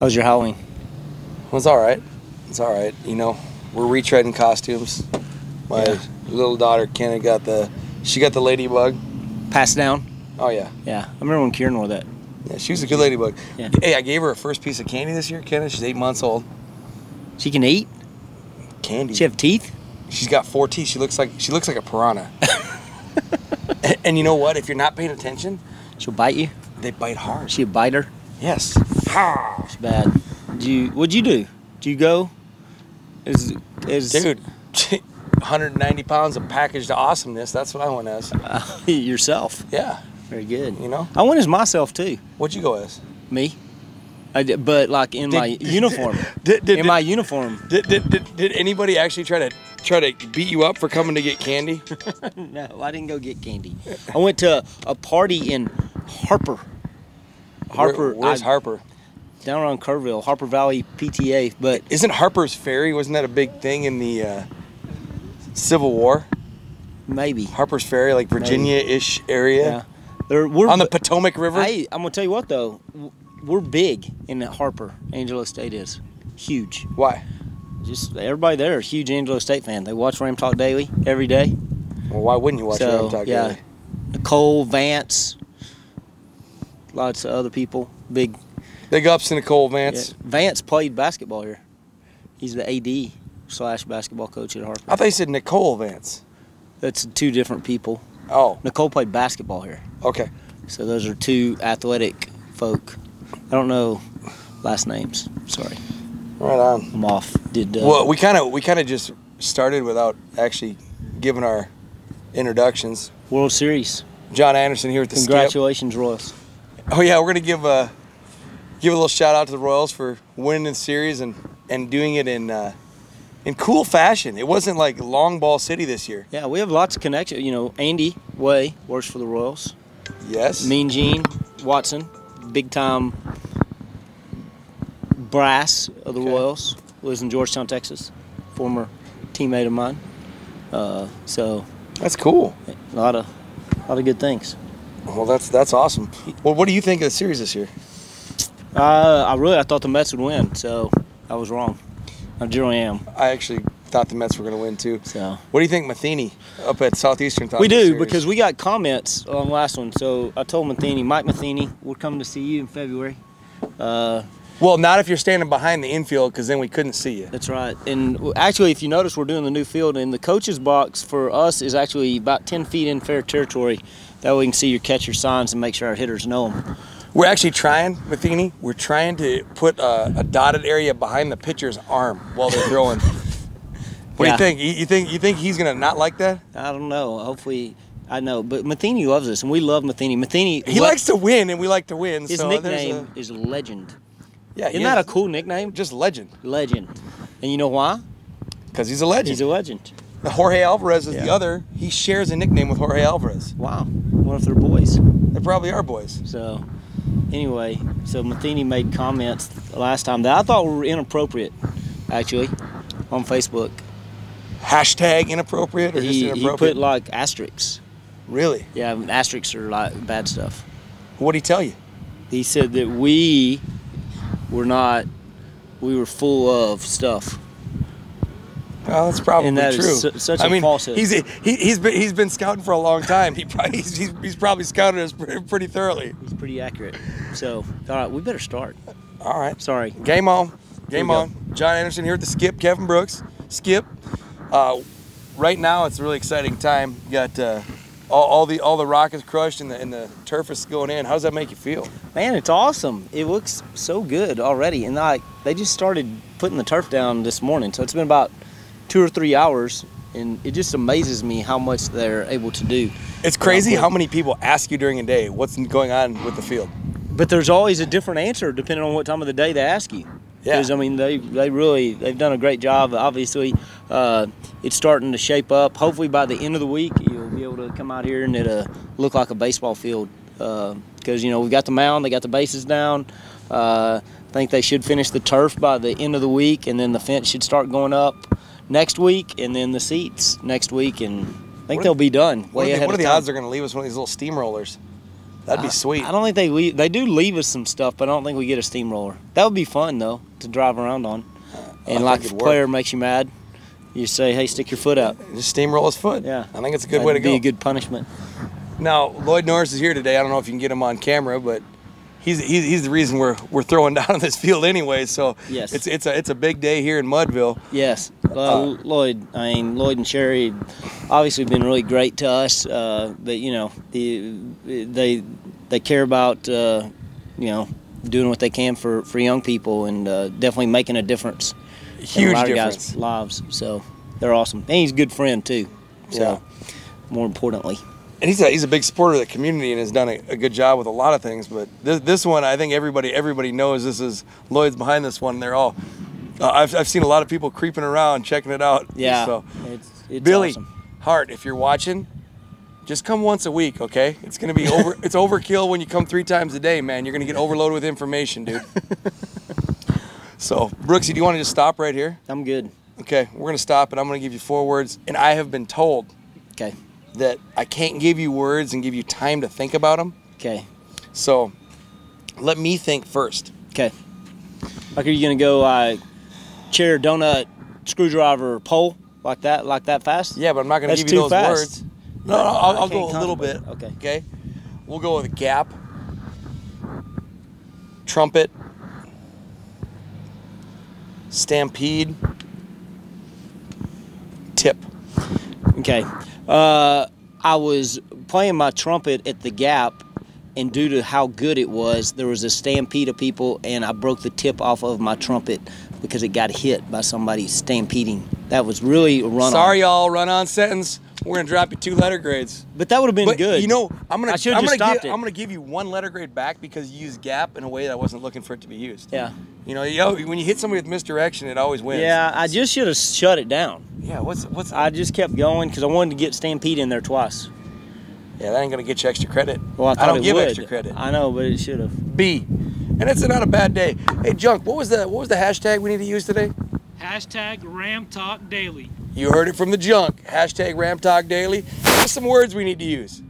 How was your Halloween? Well, it's all right. It's all right. You know, we're retreading costumes. My Yeah. little daughter Kenna got the she got the ladybug. Passed down? Oh yeah, Yeah. I remember when Kieran wore that. yeah. She was a good ladybug. Yeah. Hey, I gave her a first piece of candy this year. Kenna, she's eight months old. She can eat? Candy. She have teeth? She's got four teeth. She looks like she looks like a piranha. and, and you know what? If you're not paying attention, She'll bite you? they bite hard. She a biter? Yes. Ha! It's bad. Did you what'd you do? Did you go? Is is Dude, 190 pounds of packaged awesomeness. That's what I went as. yourself? Yeah. Very good. You know. I went as myself too. What'd you go as? Me? I did, but like in my Did- uniform. Did, did, in my uniform. Did, did, did, did anybody actually try to try to beat you up for coming to get candy? No, I didn't go get candy. I went to a party in Harper. Harper, Where- where's I- Harper? down around Kerrville, Harper Valley PTA. But Isn't Harper's Ferry? Wasn't that a big thing in the uh, Civil War? maybe, Harper's Ferry, like Virginia-ish area yeah, There, we're on the Potomac River. Hey, I'm gonna tell you what though, we're big in that Harper. Angelo State is huge. Why? Just everybody there is a huge Angelo State fan. They watch Ram Talk Daily every day. Well, why wouldn't you watch so Ram Talk yeah, Daily? Nicole Vance, lots of other people. Big Big ups to Nicole yeah. Vance. Vance played basketball here. He's the AD slash basketball coach at Harper. I thought you said Nicole Vance. That's two different people. Oh, Nicole played basketball here. okay. So those are two athletic folk. I don't know last names. Sorry, Right on. I'm off. Did uh, Well, we kind of we kind of just started without actually giving our introductions. World Series? John Anderson here at the Skip. Congratulations, Royals. Oh yeah, we're gonna give a give a little shout out to the Royals for winning the series and and doing it in uh, in cool fashion. It wasn't like long ball city this year. Yeah, we have lots of connection. You know, Andy Way works for the Royals. Yes. Mean Gene Watson, big time brass of the Okay. Royals, lives in Georgetown, Texas. Former teammate of mine. Uh, so That's cool. a lot of, a lot of good things. Well, that's that's awesome. Well, what do you think of the series this year? Uh, I really I thought the Mets would win, so I was wrong. I generally am. I actually thought the Mets were gonna win too. So What do you think, Matheny up at Southeastern? thought we do because we got comments on the last one. So I told Matheny, Mike Matheny, we're coming to see you in February. Uh, well, not if you're standing behind the infield, because then we couldn't see you. That's right. And actually, if you notice, we're doing the new field, and the coach's box for us is actually about 10 feet in fair territory. That way we can see your catcher signs and make sure our hitters know them. We're actually trying, Matheny. We're trying to put a, a dotted area behind the pitcher's arm while they're throwing. what Yeah. do you think? You, you think you think he's gonna not like that? I don't know. Hopefully, I know. But Matheny loves us, and we love Matheny. Matheny, He likes to win, and we like to win. his so nickname there's is Legend. yeah, Isn't that a cool nickname? just legend? Legend. And you know why? Because he's a legend. He's a legend. Jorge Alvarez is the other. He shares a nickname with Jorge Alvarez. Wow. One of their boys. They probably are boys. So, anyway, so Matheny made comments last time that I thought were inappropriate, actually, on Facebook. Hashtag inappropriate or just He, he put like asterisks. really? Yeah, asterisks are like bad stuff. What did he tell you? He said that we were not, we were full of stuff. Well, that's probably And that true. su- such I a mean, falsehood. He's he, he's been he's been scouting for a long time. He probably he's, he's, he's probably scouted us pretty, pretty thoroughly. He's pretty accurate. So, all right, we better start. All right, Sorry. game on, game we go. on. John Anderson here at the Skip. Kevin Brooks, Skip. Uh, right now, it's a really exciting time. You got uh, all, all the all the rock is crushed and the and the turf is going in. How does that make you feel? Man, it's awesome. It looks so good already. And like they just started putting the turf down this morning. So it's been about two or three hours. And it just amazes me how much they're able to do. It's crazy how many people ask you during a day what's going on with the field. But there's always a different answer depending on what time of the day they ask you. Yeah. Because I mean, they they really they've done a great job. Obviously, uh, it's starting to shape up. Hopefully, by the end of the week, you'll be able to come out here and it'll look like a baseball field. Because you know we've got the mound, they got the bases down. Uh, I think they should finish the turf by the end of the week, and then the fence should start going up next week, and then the seats next week, and I think they'll be done What way are the, what are of the odds they're going to leave us one of these little steamrollers? That'd be I- sweet. I don't think they leave. They do leave us some stuff, but I don't think we get a steamroller. That would be fun though to drive around on. And I like if a player makes you mad, you say, "Hey, stick your foot out." Just steamroll his foot. Yeah, I think it's a good way to That'd go. Be a good punishment. Now Lloyd Norris is here today. I don't know if you can get him on camera, but he's he's, he's the reason we're we're throwing down on this field anyway. So Yes. it's it's a it's a big day here in Mudville. Yes, uh, Lloyd. I mean, Lloyd and Sherry, obviously been really great to us. Uh, but you know, the, they they care about uh, you know doing what they can for, for young people and uh, definitely making a difference in a Huge lot of difference. guys' lives. So they're awesome, and he's a good friend too. So Yeah. more importantly, And he's a, he's a big supporter of the community and has done a, a good job with a lot of things. But this, this one, I think everybody everybody knows this is Lloyd's behind this one. They're all. Uh, I've, I've seen a lot of people creeping around checking it out. yeah, So it's, it's Billy awesome. Hart, if you're watching, just come once a week, okay? It's gonna be over. it's overkill when you come three times a day, man. You're gonna get overloaded with information, dude. so, Brooksy, do you want to just stop right here? I'm good. Okay, we're gonna stop, and I'm gonna give you four words. And I have been told Okay, that I can't give you words and give you time to think about them. okay, So, let me think first. okay. Like, are you gonna go uh, chair, donut, screwdriver, pole like that, like that fast? Yeah, but I'm not gonna give you those fast. words. No, no, I'll, I'll go a little bit. Okay. Okay. We'll go with gap, trumpet, stampede, tip. Okay. Uh, I was playing my trumpet at the Gap, and due to how good it was, there was a stampede of people, and I broke the tip off of my trumpet because it got hit by somebody stampeding. That was really a run. On Sorry, y'all. Run on sentence. We're gonna drop you two letter grades. but that would have been But good. you know, I'm gonna I should've I'm just gonna stopped give, it. I'm gonna give you one letter grade back because you used gap in a way that I wasn't looking for it to be used. Yeah. You know, you know, when you hit somebody with misdirection, it always wins. Yeah, I just should have shut it down. Yeah. What's what's? I just kept going because I wanted to get stampede in there twice. yeah, that ain't gonna get you extra credit. Well, I thought don't it give would. extra credit. I know, but it should have. B. And it's not a bad day. Hey, Junk, what was the what was the hashtag we need to use today? Hashtag Ram Talk Daily. You heard it from the Junk. Hashtag Ram Talk Daily. Here's some words we need to use.